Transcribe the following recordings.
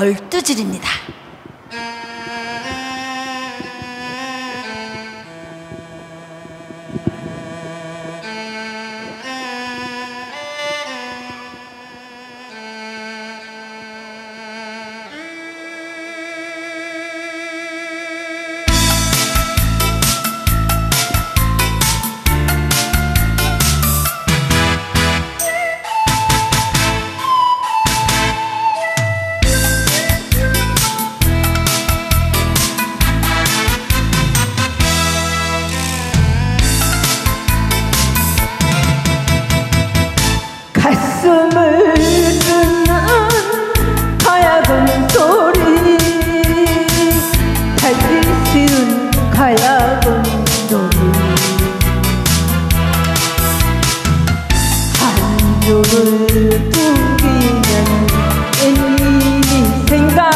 열두 줄입니다. 바라본 너를 한눈을 풍기는 이 생각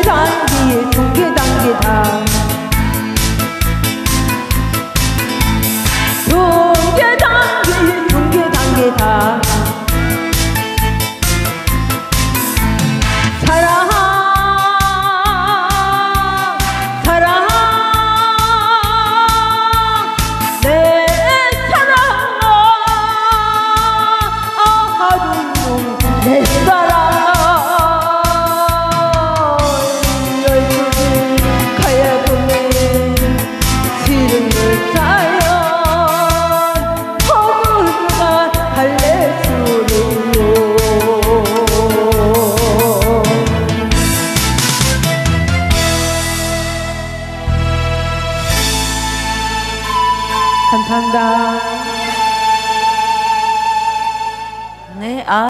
당기당기당기당 감사합니다. 네, 아.